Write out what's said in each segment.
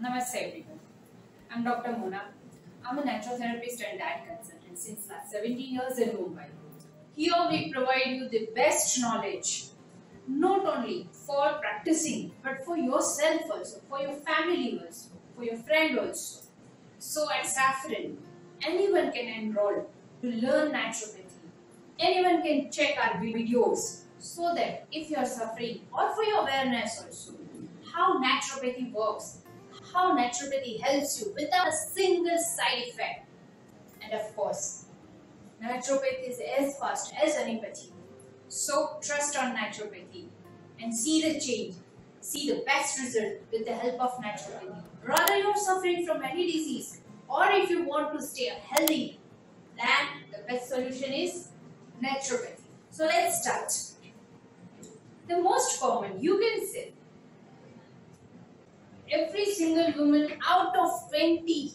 Namaste everyone. I'm Dr. Mona. I'm a naturotherapist and diet consultant since last 17 years in Mumbai. Here we provide you the best knowledge, not only for practicing, but for yourself also, for your family also, for your friend also. So at Saffron, anyone can enroll to learn naturopathy. Anyone can check our videos so that if you are suffering or for your awareness also, how naturopathy works, how naturopathy helps you without a single side effect. And of course, naturopathy is as fast as anybody. So trust on naturopathy and see the change, see the best result with the help of naturopathy. Rather you're suffering from any disease or if you want to stay healthy, then the best solution is naturopathy. So let's start. The most common, you can say, every single woman out of 20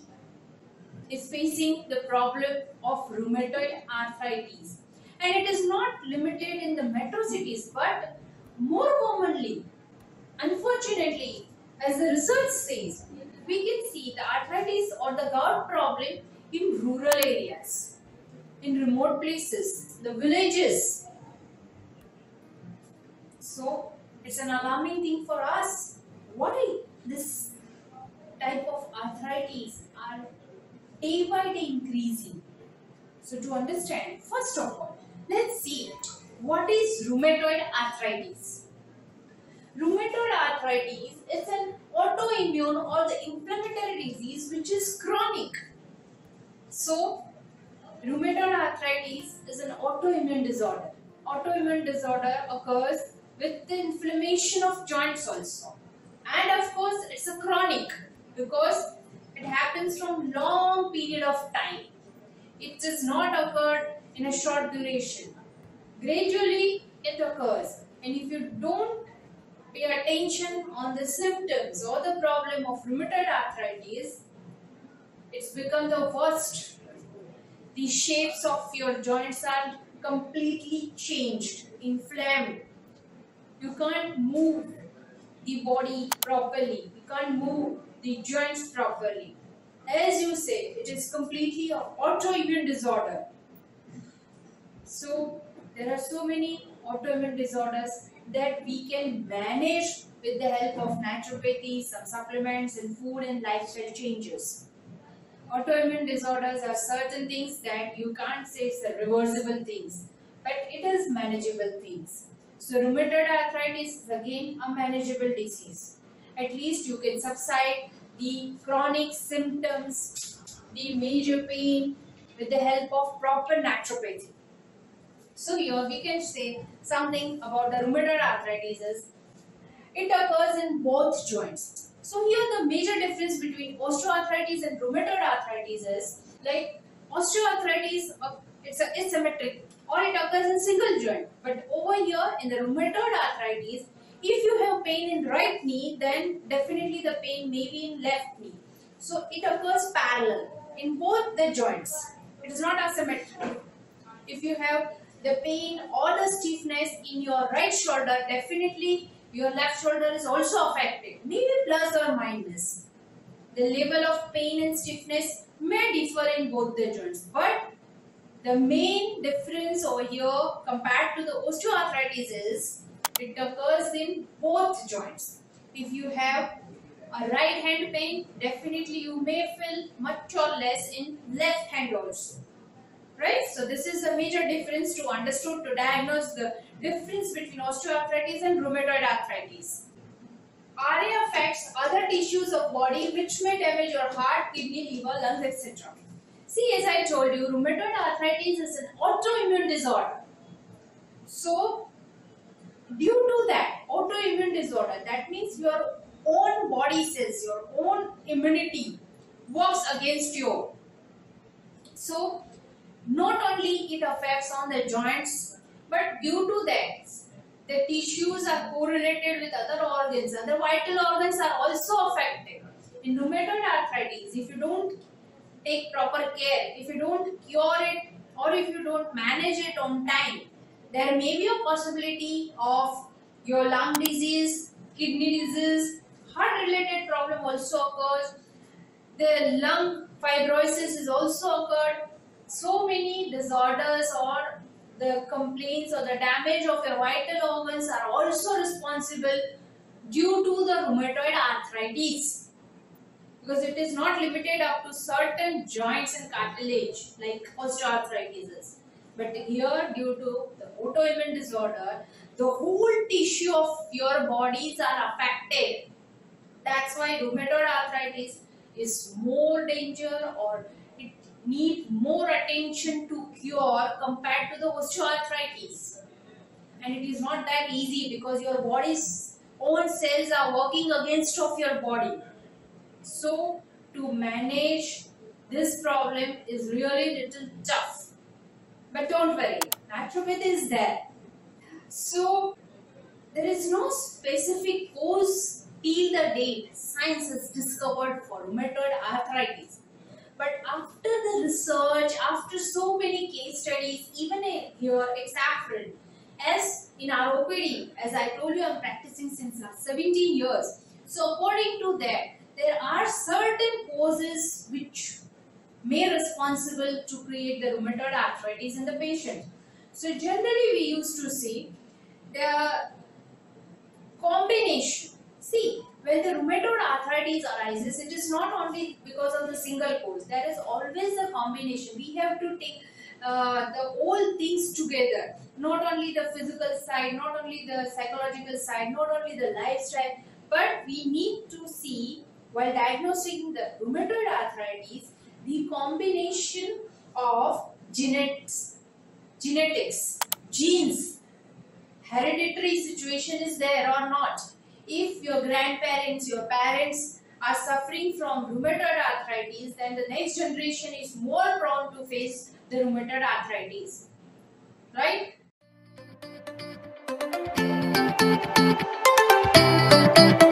is facing the problem of rheumatoid arthritis. And it is not limited in the metro cities, but more commonly, unfortunately, as the research says, we can see the arthritis or the gout problem in rural areas, in remote places, the villages. So, it's an alarming thing for us. Why this type of arthritis are day by day increasing? So, to understand, first of all, let's see what is rheumatoid arthritis. Rheumatoid arthritis is an autoimmune or the inflammatory disease which is chronic. So, rheumatoid arthritis is an autoimmune disorder. Autoimmune disorder occurs with the inflammation of joints also. And of course, it's a chronic because it happens from long period of time. It does not occur in a short duration. Gradually, it occurs. And if you don't pay attention on the symptoms or the problem of rheumatoid arthritis, it's become the worst. The shapes of your joints are completely changed, inflamed. You can't move the body properly. You can't move the joints properly. As you say, it is completely an autoimmune disorder. So, there are so many autoimmune disorders that we can manage with the help of naturopathy, some supplements, and food and lifestyle changes. Autoimmune disorders are certain things that you can't say it's reversible things, but it is manageable things. So rheumatoid arthritis is again a manageable disease. At least you can subside the chronic symptoms, the major pain with the help of proper naturopathy. So here we can say something about the rheumatoid arthritis is it occurs in both joints. So here the major difference between osteoarthritis and rheumatoid arthritis is like osteoarthritis uh, it's a asymmetric or it occurs in single joint. But over here in the rheumatoid arthritis, if you have pain in right knee, then definitely the pain may be in left knee. So it occurs parallel in both the joints. It is not asymmetric. If you have the pain or the stiffness in your right shoulder, definitely your left shoulder is also affected, maybe plus or minus. The level of pain and stiffness may differ in both the joints, but the main difference over here compared to the osteoarthritis is it occurs in both joints. If you have a right hand pain, definitely you may feel much or less in left hand also. Right? So this is a major difference to understood to diagnose the difference between osteoarthritis and rheumatoid arthritis. RA affects other tissues of body which may damage your heart, kidney, liver, lungs, etc. See, as I told you, rheumatoid arthritis is an autoimmune disorder. So, due to that autoimmune disorder, that means your own body cells, your own immunity works against you. So, not only it affects on the joints, but due to that, the tissues are correlated with other organs. Other vital organs are also affected. In rheumatoid arthritis, if you don't take proper care, if you don't cure it or if you don't manage it on time, there may be a possibility of your lung disease, kidney disease, heart related problem also occurs. The lung fibrosis is also occurred. So many disorders or the complaints or the damage of your vital organs are also responsible due to the rheumatoid arthritis because it is not limited up to certain joints and cartilage like osteoarthritis is. But here, due to the autoimmune disorder, the whole tissue of your bodies are affected. That's why rheumatoid arthritis is more danger or it needs more attention to cure compared to the osteoarthritis. And it is not that easy because your body's own cells are working against of your body. So to manage this problem is really little tough. But don't worry, naturopathy is there. So there is no specific cause till the date science has discovered for rheumatoid arthritis. But after the research, after so many case studies, even your exafrin, as in our OPD, as I told you, I'm practicing since last 17 years. So according to that, there are certain causes which may responsible to create the rheumatoid arthritis in the patient. So generally we used to see the combination. See, when the rheumatoid arthritis arises, it is not only because of the single cause. There is always a combination. We have to take uh, the all things together. Not only the physical side, not only the psychological side, not only the lifestyle, but we need to see while diagnosing the rheumatoid arthritis, the combination of genetics, genetics, genes, hereditary situation is there or not. If your grandparents, your parents are suffering from rheumatoid arthritis, then the next generation is more prone to face the rheumatoid arthritis. Right? Thank you.